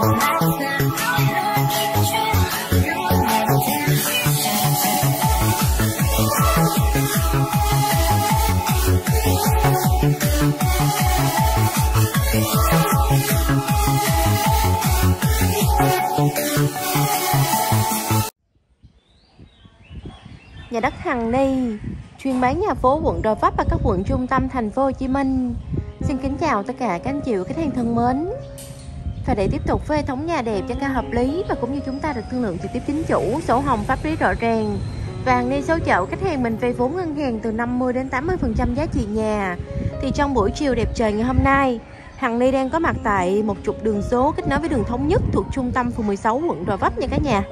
Nhà đất Hằng Ni, chuyên bán nhà phố quận Gò Vấp và các quận trung tâm thành phố Hồ Chí Minh. Xin kính chào tất cả các anh chị và khách hàng thân mến. Và để tiếp tục với hệ thống nhà đẹp cho ca hợp lý và cũng như chúng ta được thương lượng trực tiếp chính chủ, sổ hồng pháp lý rõ ràng. Và Hằng số chậu khách hàng mình vay vốn ngân hàng từ 50 đến 80% giá trị nhà. Thì trong buổi chiều đẹp trời ngày hôm nay, Hằng Ni đang có mặt tại một trục đường số kết nối với đường Thống Nhất thuộc trung tâm phường 16 quận Gò Vấp nha cả nhà.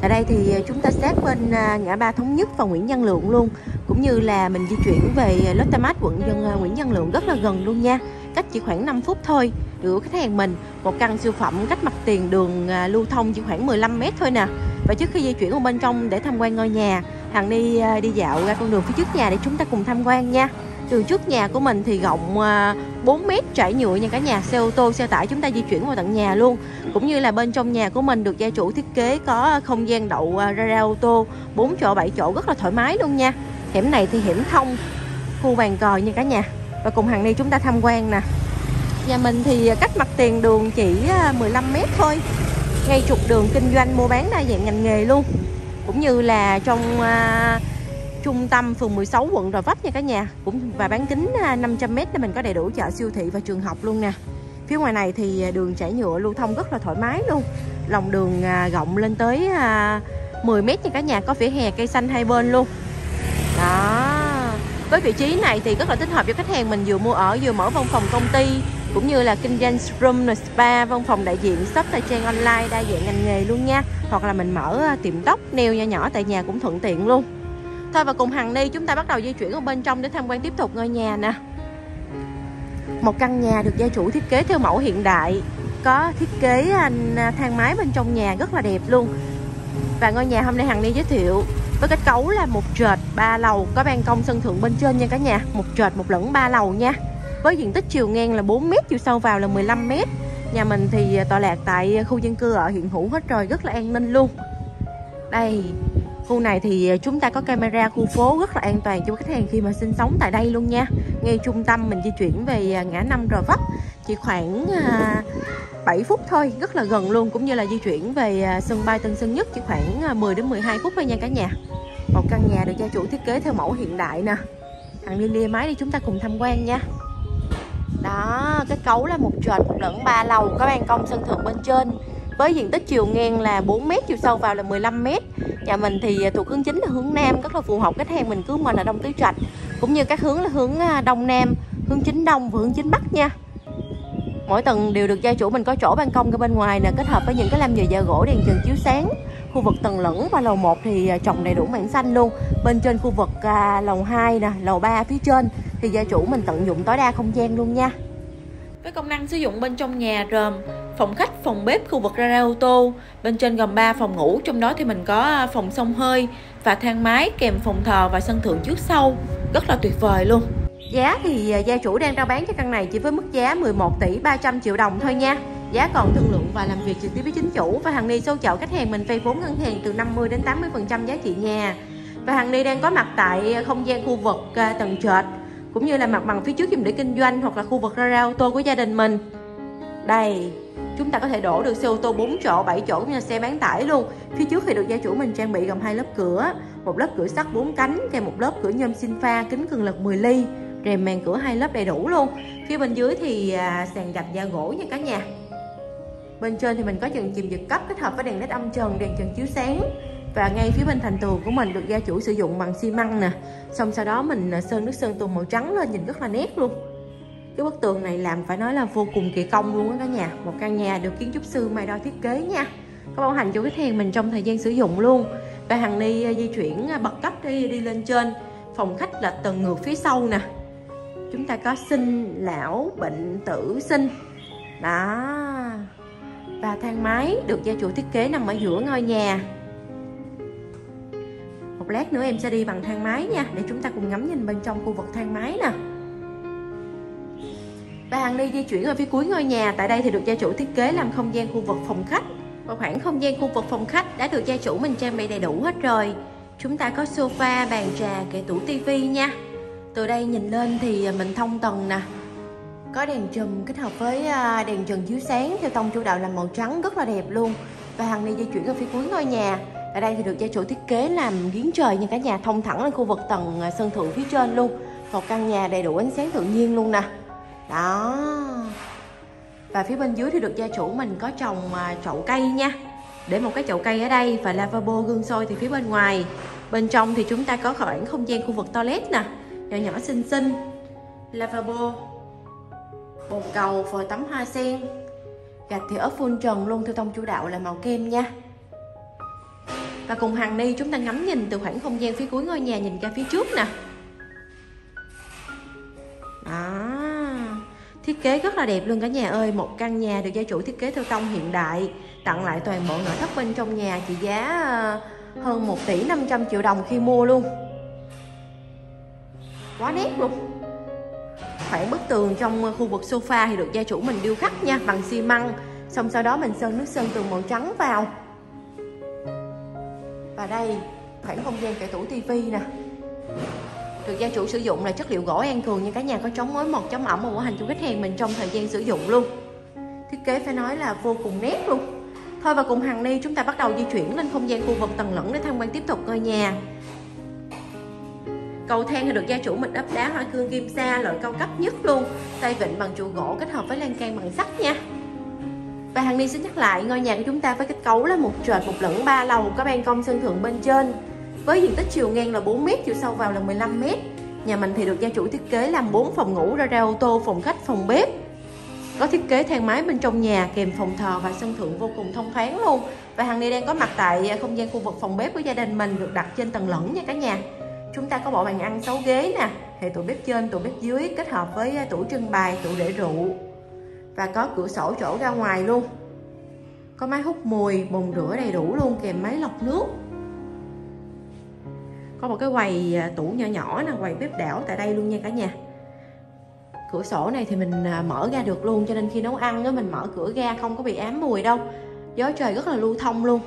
Tại đây thì à, chúng ta sát bên à, ngã ba Thống Nhất và Nguyễn Văn Lượng luôn Cũng như là mình di chuyển về à, Lotte Mart quận dân Nguyễn Văn Lượng rất là gần luôn nha Cách chỉ khoảng 5 phút thôi của khách hàng mình. Một căn siêu phẩm cách mặt tiền đường à, lưu thông chỉ khoảng 15 mét thôi nè. Và trước khi di chuyển vào bên trong để tham quan ngôi nhà Hằng đi à, đi dạo ra con đường phía trước nhà để chúng ta cùng tham quan nha. Đường trước nhà của mình thì rộng à, 4 mét trải nhựa nha cả nhà. Xe ô tô, xe tải chúng ta di chuyển vào tận nhà luôn. Cũng như là bên trong nhà của mình được gia chủ thiết kế có không gian đậu ra ra ô tô 4 chỗ, 7 chỗ rất là thoải mái luôn nha. Hẻm này thì hiểm thông khu bàn cờ nha cả nhà. Và cùng hàng đi chúng ta tham quan nè. Nhà mình thì cách mặt tiền đường chỉ à, 15 mét thôi. Ngay trục đường kinh doanh mua bán đa dạng ngành nghề luôn. Cũng như là trong à, trung tâm phường 16 quận Gò Vấp nha cả nhà. Cũng, và bán kính à, 500m để mình có đầy đủ chợ siêu thị và trường học luôn nè. Phía ngoài này thì đường chảy nhựa lưu thông rất là thoải mái luôn. Lòng đường rộng lên tới 10 mét nha cả nhà, có vỉa hè, cây xanh hai bên luôn. Đó. Với vị trí này thì rất là thích hợp cho khách hàng mình vừa mua ở vừa mở văn phòng công ty cũng như là kinh doanh room spa, văn phòng đại diện, shop thời trang online, đa dạng ngành nghề luôn nha. Hoặc là mình mở à, tiệm tóc, nail nhỏ nhỏ tại nhà cũng thuận tiện luôn. Thôi và cùng Hằng đi, chúng ta bắt đầu di chuyển ở bên trong để tham quan tiếp tục ngôi nhà nè. Một căn nhà được gia chủ thiết kế theo mẫu hiện đại, Có thiết kế à, thang máy bên trong nhà rất là đẹp luôn. Và ngôi nhà hôm nay Hằng đi giới thiệu với kết cấu là một trệt ba lầu, có ban công sân thượng bên trên nha cả nhà, một trệt, một lẫn ba lầu nha với diện tích chiều ngang là 4 m chiều sâu vào là 15 m nhà mình thì à, tọa lạc tại khu dân cư ở hiện hữu hết rồi rất là an ninh luôn. Đây Khu này thì à, chúng ta có camera khu phố rất là an toàn cho khách hàng khi mà sinh sống tại đây luôn nha. Ngay trung tâm mình di chuyển về à, ngã năm Rò Vấp Chỉ khoảng 7 phút thôi, rất là gần luôn Cũng như là di chuyển về sân bay Tân Sơn Nhất chỉ khoảng 10 đến 12 phút thôi nha cả nhà. Một căn nhà được gia chủ thiết kế theo mẫu hiện đại nè. Thằng đi lia máy đi chúng ta cùng tham quan nha. Đó, cái cấu là một trệt một lẫn ba lầu. Có ban công sân thượng bên trên với diện tích chiều ngang là 4 m chiều sâu vào là 15 m nhà mình thì thuộc hướng chính là hướng nam rất là phù hợp. Khách hàng mình cứ mình là đông tứ trạch cũng như các hướng là hướng à, đông nam hướng chính đông và hướng chính bắc nha. Mỗi tầng đều được gia chủ mình có chỗ ban công ở bên ngoài nè kết hợp với những cái lam nhựa da gỗ đèn trần chiếu sáng. Khu vực tầng lửng và lầu 1 thì à, trồng đầy đủ mảng xanh luôn. Bên trên khu vực à, lầu 2 nè lầu 3 phía trên thì gia chủ mình tận dụng tối đa không gian luôn nha với công năng sử dụng bên trong nhà gồm phòng khách, phòng bếp, khu vực gara ô tô. Bên trên gồm 3 phòng ngủ, trong đó thì mình có à, phòng sông hơi và thang máy kèm phòng thờ và sân thượng trước sau. Rất là tuyệt vời luôn. Giá thì à, gia chủ đang rao bán cho căn này chỉ với mức giá 11 tỷ 300 triệu đồng thôi nha. Giá còn thương lượng và làm việc trực tiếp với chính chủ và hàng ni sâu chậu khách hàng mình vay vốn ngân hàng từ 50 đến 80% giá trị nhà. và Hằng Ni đang có mặt tại không gian khu vực à, tầng trệt cũng như là mặt bằng phía trước dùng để kinh doanh hoặc là khu vực ra ra ô tô của gia đình mình. Đây chúng ta có thể đổ được xe ô tô 4 chỗ 7 chỗ cũng như là xe bán tải luôn. Phía trước thì được gia chủ mình trang bị gồm hai lớp cửa một lớp cửa sắt 4 cánh kèm một lớp cửa nhôm sinh pha kính cường lực 10 ly rèm màn cửa hai lớp đầy đủ luôn. Phía bên dưới thì à, sàn gạch da gỗ nha cả nhà. Bên trên thì mình có trần chìm giật cấp kết hợp với đèn led âm trần đèn trần chiếu sáng và ngay phía bên thành tường của mình được gia chủ sử dụng bằng xi măng nè. Xong sau đó mình à, sơn nước sơn tường màu trắng lên, nhìn rất là nét luôn. Cái bức tường này làm phải nói là vô cùng kỳ công luôn á cả nhà. Một căn nhà được kiến trúc sư mai đo thiết kế nha. Có bảo hành cho khách hàng mình trong thời gian sử dụng luôn. Và hàng ni à, di chuyển à, bậc cấp đi đi lên trên. Phòng khách là tầng ngược phía sau nè. Chúng ta có sinh lão bệnh tử sinh. Đó. Và thang máy được gia chủ thiết kế nằm ở giữa ngôi nhà một lát nữa em sẽ đi bằng thang máy nha, để chúng ta cùng ngắm nhìn bên trong khu vực thang máy nè. Và hàng đi di chuyển ở phía cuối ngôi nhà, tại đây thì được gia chủ thiết kế làm không gian khu vực phòng khách. Và khoảng không gian khu vực phòng khách đã được gia chủ mình trang bị đầy đủ hết rồi. Chúng ta có sofa, bàn trà, kệ tủ tivi nha. Từ đây nhìn lên thì mình thông tầng nè. Có đèn chùm kết hợp với à, đèn trần chiếu sáng theo tông chủ đạo là màu trắng rất là đẹp luôn. Và hàng đi di chuyển ở phía cuối ngôi nhà ở đây thì được gia chủ thiết kế làm giếng trời như cả nhà thông thẳng lên khu vực tầng à, sân thượng phía trên luôn. Một căn nhà đầy đủ ánh sáng tự nhiên luôn nè. Đó. Và phía bên dưới thì được gia chủ mình có trồng à, chậu cây nha. Để một cái chậu cây ở đây và lavabo gương soi thì phía bên ngoài. Bên trong thì chúng ta có khoảng không gian khu vực toilet nè, nhỏ nhỏ xinh xinh. Lavabo, bồn cầu vòi tắm hoa sen. Gạch thì ở full trần luôn theo tông chủ đạo là màu kem nha và cùng hàng ni, chúng ta ngắm nhìn từ khoảng không gian phía cuối ngôi nhà nhìn ra phía trước nè. Đó. Thiết kế rất là đẹp luôn cả nhà ơi. Một căn nhà được gia chủ thiết kế theo tông hiện đại, tặng lại toàn bộ nội thất bên trong nhà trị giá ờ, hơn 1 tỷ 500 triệu đồng khi mua luôn. Quá nét luôn. Khoảng bức tường trong khu vực sofa thì được gia chủ mình điêu khắc nha, bằng xi măng. Xong sau đó mình sơn nước sơn tường màu trắng vào và đây. Khoảng không gian kệ tủ tivi nè. Được gia chủ sử dụng là chất liệu gỗ an cường nhưng cả nhà có chống mối mọt, chống ẩm và bảo hành cho khách hàng mình trong thời gian sử dụng luôn. Thiết kế phải nói là vô cùng nét luôn. Thôi và cùng hàng ni, chúng ta bắt đầu di chuyển lên không gian khu vực tầng lẫn để tham quan tiếp tục ngôi nhà. Cầu thang thì được gia chủ mình ấp đá hoa cương kim sa, loại cao cấp nhất luôn. Tay vịn bằng trụ gỗ kết hợp với lan can bằng sắt nha và hàng ni xin nhắc lại, ngôi nhà của chúng ta với kết cấu là một trệt một lửng ba lầu có ban công sân thượng bên trên. Với diện tích chiều ngang là 4m chiều sâu vào là 15m nhà mình thì được gia chủ thiết kế làm 4 phòng ngủ, ra ra ô tô, phòng khách, phòng bếp. Có thiết kế thang máy bên trong nhà, kèm phòng thờ và sân thượng vô cùng thông thoáng luôn. Và hàng ni đang có mặt tại không gian khu vực phòng bếp của gia đình mình, được đặt trên tầng lẫn nha cả nhà. Chúng ta có bộ bàn ăn 6 ghế nè, hệ tủ bếp trên, tủ bếp dưới kết hợp với tủ trưng bày, tủ để rượu và có cửa sổ chỗ ra ngoài luôn. Có máy hút mùi, bồn rửa đầy đủ luôn, kèm máy lọc nước. Có một cái quầy à, tủ nhỏ nhỏ nè, quầy bếp đảo tại đây luôn nha cả nhà. Cửa sổ này thì mình à, mở ra được luôn, cho nên khi nấu ăn á, mình mở cửa ra không có bị ám mùi đâu. Gió trời rất là lưu thông luôn.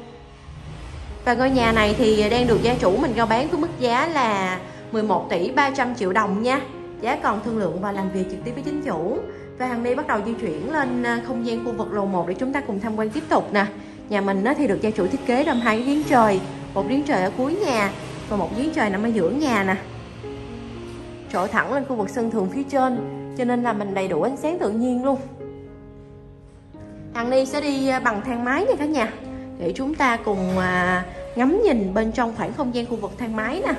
Và ngôi nhà này thì đang được gia chủ mình giao bán với mức giá là 11 tỷ 300 triệu đồng nha. Giá còn thương lượng và làm việc trực tiếp với chính chủ và hàng ni bắt đầu di chuyển lên à, không gian khu vực lầu 1 để chúng ta cùng tham quan tiếp tục nè. Nhà mình thì được gia chủ thiết kế làm hai giếng trời, một giếng trời ở cuối nhà và một giếng trời nằm ở giữa nhà nè. Trội thẳng lên khu vực sân thượng phía trên, cho nên là mình đầy đủ ánh sáng tự nhiên luôn. Hàng ni sẽ đi à, bằng thang máy nha cả nhà, để chúng ta cùng à, ngắm nhìn bên trong khoảng không gian khu vực thang máy nè.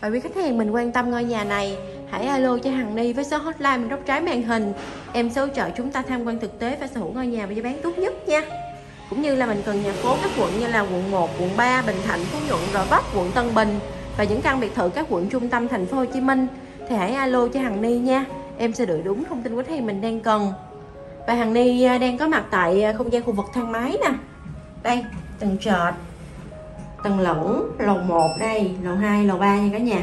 Và quý khách hàng, mình quan tâm ngôi nhà này hãy alo cho Hằng Ni với số hotline mình góc trái màn hình. Em sẽ hỗ trợ chúng ta tham quan thực tế và sở hữu ngôi nhà và giá bán tốt nhất nha. Cũng như là mình cần nhà phố các quận như là quận 1, quận 3, Bình Thạnh, Phú Nhuận, Gò Vấp, quận Tân Bình và những căn biệt thự các quận trung tâm thành phố Hồ Chí Minh. Thì hãy alo cho Hằng Ni nha. Em sẽ đợi đúng thông tin quý khách hàng mình đang cần. Và Hằng Ni à, đang có mặt tại à, không gian khu vực thang máy nè. Đây tầng trệt tầng lửng lầu 1 đây lầu 2 lầu 3 nha cả nhà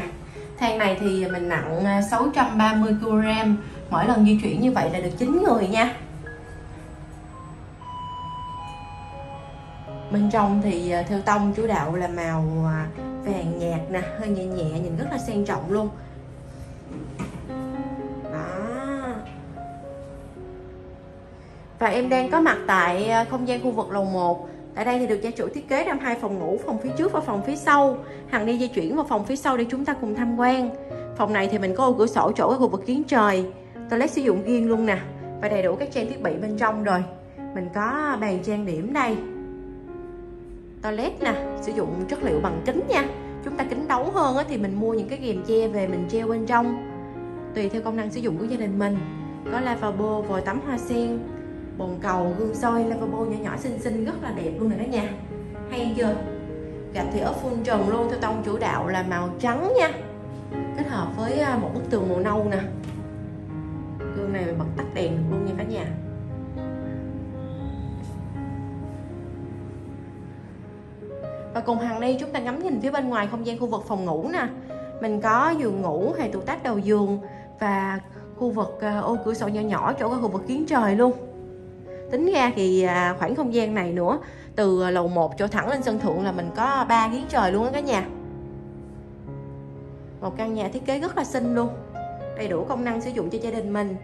thang này thì mình nặng à, 630 kg mỗi lần di chuyển như vậy là được 9 người nha. Bên trong thì à, theo tông chủ đạo là màu à, vàng nhạt nè, hơi nhẹ nhẹ, nhìn rất là sang trọng luôn. Đó. Và em đang có mặt tại không gian khu vực lầu 1 Tại đây thì được gia chủ thiết kế làm hai phòng ngủ, phòng phía trước và phòng phía sau. Hằng đi di chuyển vào phòng phía sau để chúng ta cùng tham quan. Phòng này thì mình có ô cửa sổ chỗ ở khu vực kiến trời. Toilet sử dụng riêng luôn nè. Và đầy đủ các trang thiết bị bên trong rồi. Mình có bàn trang điểm đây. Toilet nè, sử dụng chất liệu bằng kính nha. Chúng ta kính đấu hơn thì mình mua những cái rèm che về mình treo bên trong. Tùy theo công năng sử dụng của gia đình mình. Có lavabo, vòi tắm hoa sen, bồn cầu, gương soi, lavabo nhỏ nhỏ xinh xinh, rất là đẹp luôn này đó nha. Hay chưa? Gạch thì ở phun trần luôn, theo tông chủ đạo là màu trắng nha. Kết hợp với à, một bức tường màu nâu nè. Gương này mình bật tắt đèn được luôn nha cả nhà. Và cùng hàng đi chúng ta ngắm nhìn phía bên ngoài không gian khu vực phòng ngủ nè. Mình có giường ngủ hay tủ tách đầu giường và khu vực à, ô cửa sổ nhỏ nhỏ chỗ có khu vực kiến trời luôn tính ra thì à, khoảng không gian này nữa, từ à, lầu 1 cho thẳng lên sân thượng là mình có ba giếng trời luôn á cả nhà. Một căn nhà thiết kế rất là xinh luôn, đầy đủ công năng sử dụng cho gia đình mình.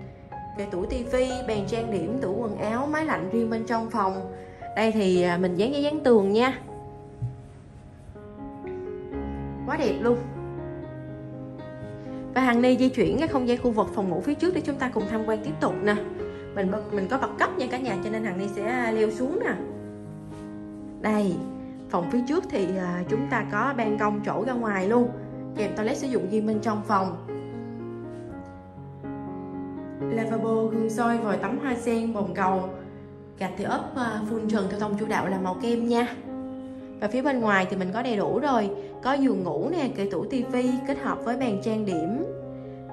Kệ tủ tivi bàn trang điểm, tủ quần áo, máy lạnh riêng bên trong phòng. Đây thì à, mình dán giấy dán tường nha. Quá đẹp luôn. Và hàng ni di chuyển cái không gian khu vực phòng ngủ phía trước để chúng ta cùng tham quan tiếp tục nè mình mình có bậc cấp nha cả nhà, cho nên hằng ni sẽ à, leo xuống nè. Đây, phòng phía trước thì à, chúng ta có ban công chỗ ra ngoài luôn. Kèm toilet sử dụng riêng bên trong phòng. Lavabo, gương soi, vòi tắm, hoa sen, bồn cầu. Gạch thì ốp à, phun trần theo tông chủ đạo là màu kem nha. Và phía bên ngoài thì mình có đầy đủ rồi. Có giường ngủ nè kệ tủ tivi kết hợp với bàn trang điểm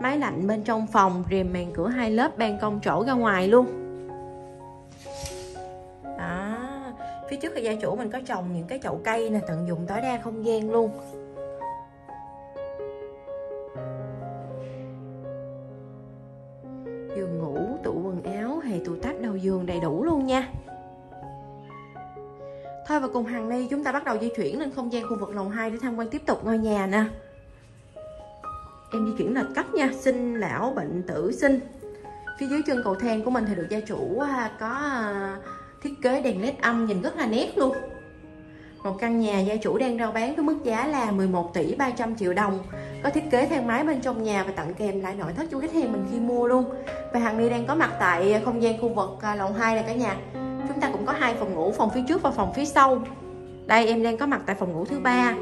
máy lạnh bên trong phòng rèm màn cửa hai lớp, ban công chỗ ra ngoài luôn. Đó. Phía trước thì gia chủ mình có trồng những cái chậu cây nè, tận dụng tối đa không gian luôn. Giường ngủ, tủ quần áo hay tủ tách đầu giường đầy đủ luôn nha. Thôi và cùng hàng ni chúng ta bắt đầu di chuyển lên không gian khu vực lầu 2 để tham quan tiếp tục ngôi nhà nè em di chuyển lệch cách nha sinh lão bệnh tử sinh phía dưới chân cầu thang của mình thì được gia chủ à, có à, thiết kế đèn led âm nhìn rất là nét luôn. Một căn nhà gia chủ đang rao bán với mức giá là 11 tỷ 300 triệu đồng. Có thiết kế thang máy bên trong nhà và tặng kèm lại nội thất cho khách hàng mình khi mua luôn. Và hàng ni đang có mặt tại không gian khu vực à, lầu 2 này cả nhà. Chúng ta cũng có hai phòng ngủ, phòng phía trước và phòng phía sau. Đây, em đang có mặt tại phòng ngủ thứ ba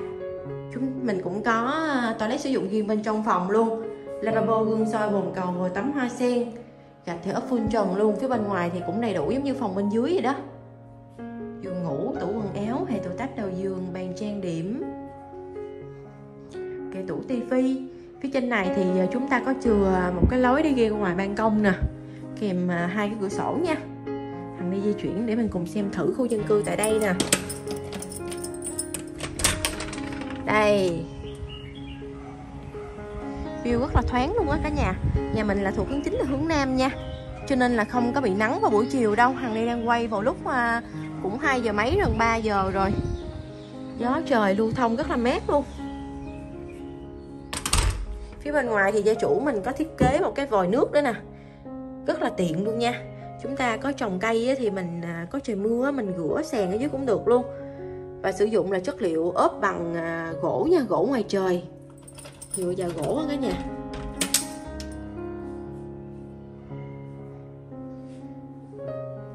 chúng mình cũng có ờ, toilet sử dụng riêng bên trong phòng luôn. Lavabo, gương soi, bồn cầu rồi tắm hoa sen. Gạch thì ốp phun trần luôn, phía bên ngoài thì cũng đầy đủ giống như phòng bên dưới vậy đó. Giường ngủ, tủ quần áo hay tủ tách đầu giường, bàn trang điểm. Kệ tủ tivi. Phía trên này thì ờ, chúng ta có chừa một cái lối đi ra ngoài ban công nè. Kèm ờ, hai cái cửa sổ nha. Thằng đi di chuyển để mình cùng xem thử khu dân cư tại đây nè đây. View rất là thoáng luôn á cả nhà. Nhà mình là thuộc hướng chính là hướng nam nha. Cho nên là không có bị nắng vào buổi chiều đâu. Hằng đây đang quay vào lúc mà cũng 2 giờ mấy gần 3 giờ rồi. Gió trời lưu thông rất là mát luôn. Phía bên ngoài thì gia chủ mình có thiết kế một cái vòi nước đó nè. Rất là tiện luôn nha. Chúng ta có trồng cây thì mình à, có trời mưa mình rửa sàn ở dưới cũng được luôn và sử dụng là chất liệu ốp bằng à, gỗ nha, gỗ ngoài trời. Nhựa và gỗ cả nhà.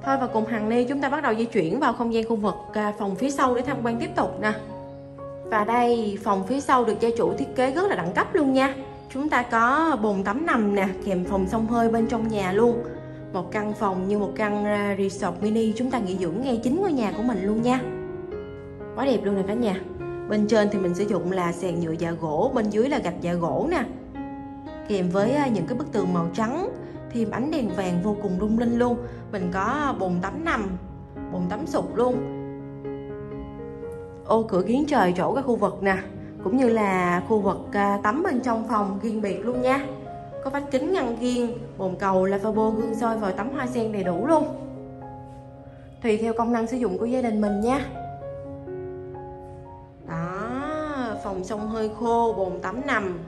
Thôi và cùng hàng ni chúng ta bắt đầu di chuyển vào không gian khu vực à, phòng phía sau để tham quan tiếp tục nè. Và đây, phòng phía sau được gia chủ thiết kế rất là đẳng cấp luôn nha. Chúng ta có bồn tắm nằm nè, kèm phòng sông hơi bên trong nhà luôn. Một căn phòng như một căn à, resort mini chúng ta nghỉ dưỡng ngay chính ngôi nhà của mình luôn nha quá đẹp luôn nè cả nhà. Bên trên thì mình sử dụng là sàn nhựa dạ gỗ, bên dưới là gạch dạ gỗ nè. Kèm với à, những cái bức tường màu trắng, thêm ánh đèn vàng vô cùng lung linh luôn. Mình có bồn tắm nằm, bồn tắm sụp luôn. Ô, cửa kiến trời chỗ cái khu vực nè, cũng như là khu vực à, tắm bên trong phòng riêng biệt luôn nha. Có vách kính ngăn riêng bồn cầu, lavabo, gương soi, vòi tắm hoa sen đầy đủ luôn. Tùy theo công năng sử dụng của gia đình mình nha. Phòng sông hơi khô bồn tắm nằm.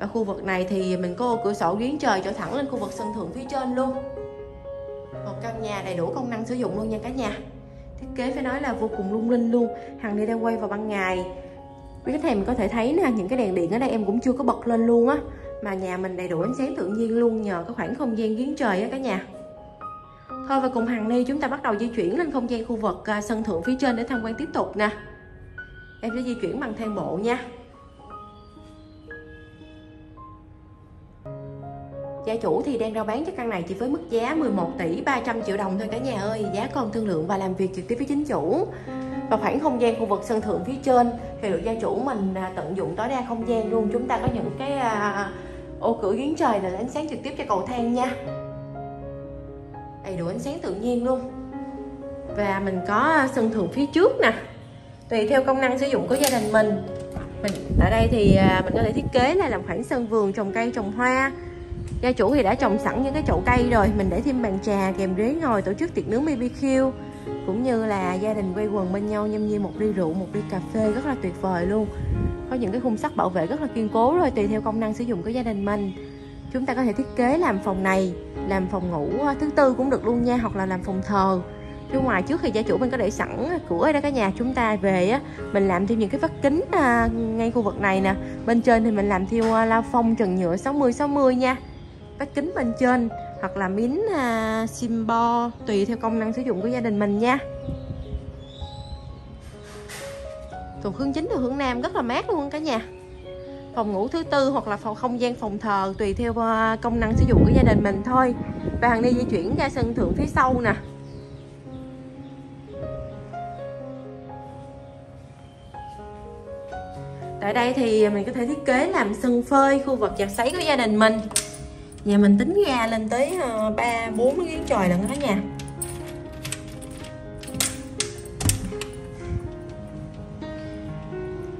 Và khu vực này thì mình có ô cửa sổ giếng trời cho thẳng lên khu vực sân thượng phía trên luôn. Một căn nhà đầy đủ công năng sử dụng luôn nha cả nhà. Thiết kế phải nói là vô cùng lung linh luôn. Hằng đi đang quay vào ban ngày. Quý khách hàng có thể thấy nè, những cái đèn điện ở đây em cũng chưa có bật lên luôn á. Mà nhà mình đầy đủ ánh sáng tự nhiên luôn, nhờ cái khoảng không gian giếng trời á cả nhà. Thôi và cùng hằng ni, chúng ta bắt đầu di chuyển lên không gian khu vực à, sân thượng phía trên để tham quan tiếp tục nè em sẽ di chuyển bằng thang bộ nha. Gia chủ thì đang rao bán cho căn này chỉ với mức giá 11 tỷ 300 triệu đồng thôi cả nhà ơi. Giá còn thương lượng và làm việc trực tiếp với chính chủ. Và khoảng không gian khu vực sân thượng phía trên Thì được gia chủ mình à, tận dụng tối đa không gian luôn. Chúng ta có những cái à, ô cửa giếng trời là ánh sáng trực tiếp cho cầu thang nha. Đầy đủ ánh sáng tự nhiên luôn. Và mình có sân thượng phía trước nè. Tùy theo công năng sử dụng của gia đình mình. Mình, ở đây thì à, mình có thể thiết kế là làm khoảng sân vườn, trồng cây, trồng hoa. Gia chủ thì đã trồng sẵn những cái chậu cây rồi, mình để thêm bàn trà, kèm ghế ngồi, tổ chức tiệc nướng BBQ. Cũng như là gia đình quay quần bên nhau nhâm nhi một ly rượu, một ly cà phê, rất là tuyệt vời luôn. Có những cái khung sắt bảo vệ rất là kiên cố rồi, tùy theo công năng sử dụng của gia đình mình. Chúng ta có thể thiết kế làm phòng này, làm phòng ngủ à, thứ tư cũng được luôn nha, hoặc là làm phòng thờ bên ngoài trước khi gia chủ mình có để sẵn cửa ở đó cả nhà chúng ta về á mình làm thêm những cái vách kính à, ngay khu vực này nè. Bên trên thì mình làm theo à, la phong trần nhựa 60 60 nha. Vách kính bên trên hoặc là miếng à, simbo tùy theo công năng sử dụng của gia đình mình nha. Thuộc hướng chính từ hướng nam rất là mát luôn cả nhà. Phòng ngủ thứ tư hoặc là phòng không gian phòng thờ tùy theo à, công năng sử dụng của gia đình mình thôi. Và hàng đi di chuyển ra sân thượng phía sau nè. Đây thì mình có thể thiết kế làm sân phơi khu vực giặt sấy của gia đình mình. Nhà mình tính ra lên tới ờ, ba bốn cái giếng trời lận đó nha.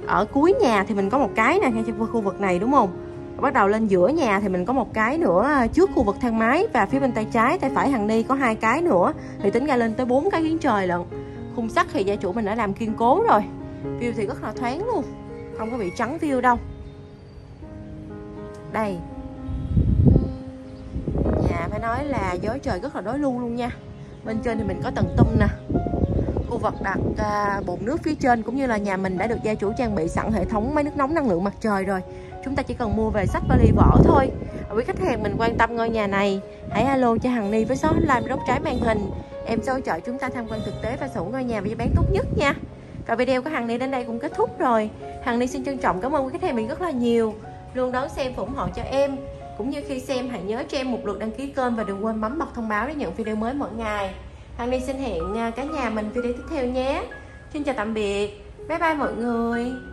Ở cuối nhà thì mình có một cái nè ngay trong khu vực này đúng không? Bắt đầu lên giữa nhà thì mình có một cái nữa ờ, trước khu vực thang máy và phía bên tay trái tay phải hàng ni có hai cái nữa. Thì tính ra lên tới bốn cái giếng trời lận. Khung sắt thì gia chủ mình đã làm kiên cố rồi. View thì rất là thoáng luôn không có bị trắng view đâu. Đây. Nhà phải nói là gió trời rất là đối lưu luôn nha. Bên trên thì mình có tầng tung nè. Khu vực đặt à, bồn nước phía trên cũng như là nhà mình đã được gia chủ trang bị sẵn hệ thống máy nước nóng năng lượng mặt trời rồi. Chúng ta chỉ cần mua về sách vali vỏ thôi. Quý khách hàng mình quan tâm ngôi nhà này hãy alo cho hằng ni với số hotline góc trái màn hình. Em sẽ hỗ trợ chúng ta tham quan thực tế và sổ ngôi nhà với giá bán tốt nhất nha và video của hằng ni đến đây cũng kết thúc rồi. Hằng ni xin trân trọng cảm ơn quý khách hàng mình rất là nhiều. Luôn đón xem và ủng hộ cho em. Cũng như khi xem, hãy nhớ cho em một lượt đăng ký kênh và đừng quên bấm bật thông báo để nhận video mới mỗi ngày. Hằng Ni xin hẹn à, cả nhà mình video tiếp theo nhé. Xin chào tạm biệt. Bye bye mọi người.